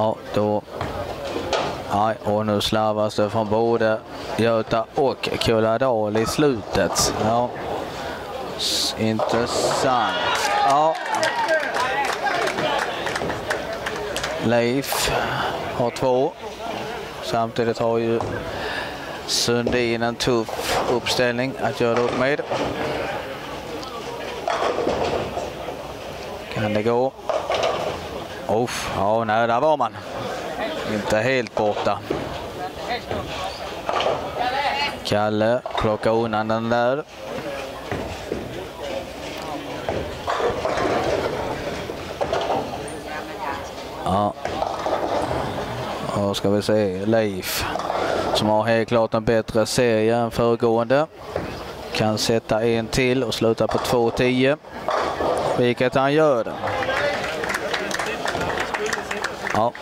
Ja, då... Nej, och nu slarvas det från både Göta och Kulladal i slutet. Ja. Intressant. Ja. Leif har två. Samtidigt har ju Sundin en tuff uppställning att göra upp med. Kan det gå? Uff, ja, nej, där var man. Inte helt borta. Kalle plockar undan den där. Ja. Då ska vi se Leif som har helt klart en bättre serie än föregående. Kan sätta en till och sluta på 2.10. Vilket han gör. Ja.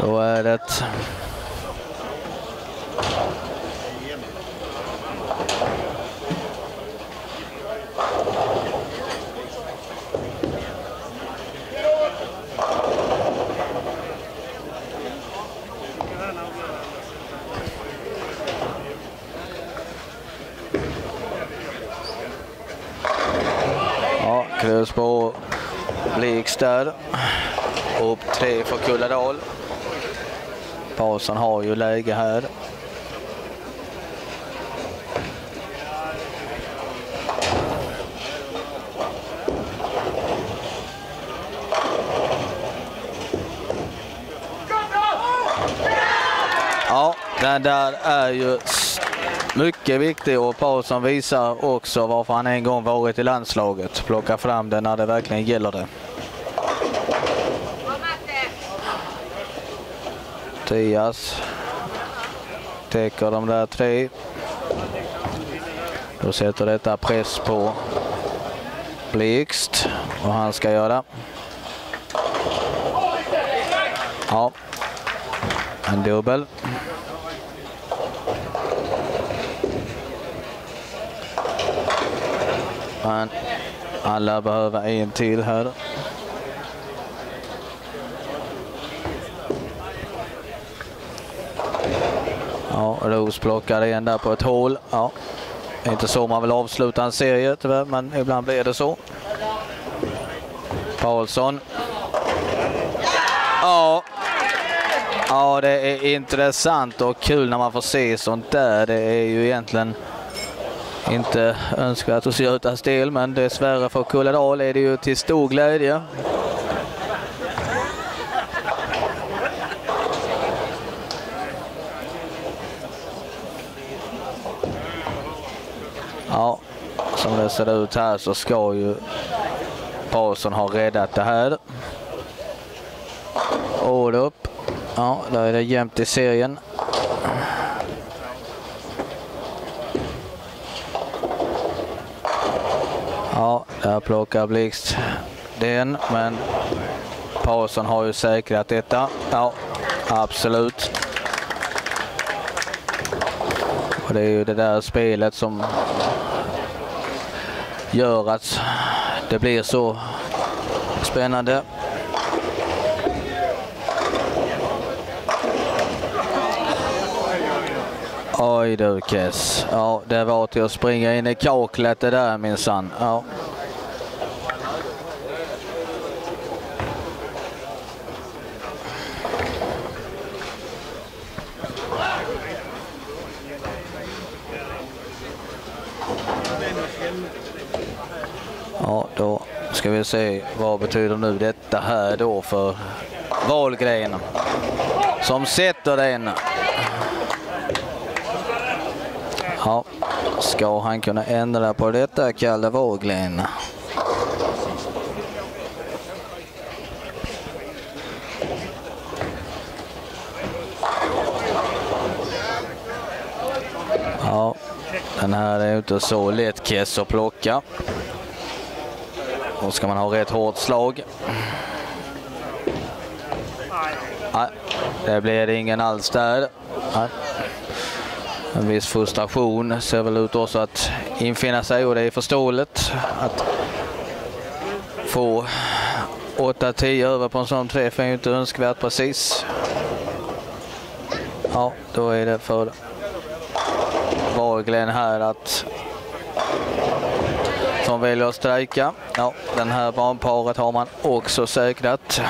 Då är det Ja, Krusbo Blix där. Upp tre för Kulladal. Paulsson har ju läge här. Ja, den där är ju mycket viktig och Paulsson visar också varför han en gång varit i landslaget. Plocka fram den när det verkligen gäller det. Mattias täcker de där tre. Då sätter detta press på Blixt och han ska göra. Ja, en dubbel. Men alla behöver en till här. Ja, Ros plockar en där på ett hål. Ja, inte så man vill avsluta en serie tyvärr, men ibland blir det så. Paulsson. Ja. Ja, det är intressant och kul när man får se sånt där. Det är ju egentligen inte önskvärt hos Götas still, men dessvärre för Kulladal är det ju till stor glädje. Ja, som det ser ut här så ska ju Paulsson ha räddat det här. Ord upp. Ja, där är det jämnt i serien. Ja, där plockar Blixt den, men Paulsson har ju säkrat detta. Ja, absolut. Och det är ju det där spelet som gör att det blir så spännande. Oj du Kess. Ja, det var till att springa in i kaklet det där minsann. Ja. Ja, då ska vi se vad betyder nu detta här då för Wahlgren som sätter den. Ja, ska han kunna ändra på detta, Kalle Wahlgren? Ja, den här är inte så lätt Kess att plocka. Då ska man ha rätt hårt slag. Nej, det blir det ingen alls där. Nej. En viss frustration ser väl ut också att infinna sig och det är förståeligt att få 8-10 över på en sån träff är ju inte önskvärt precis. Ja, då är det för Wahlgren här att som väljer att strejka. Ja, den här barnparet har man också säkrat.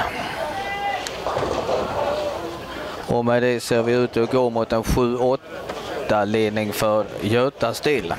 Och med det ser vi ut att gå mot en 7-8 ledning för Göta Still.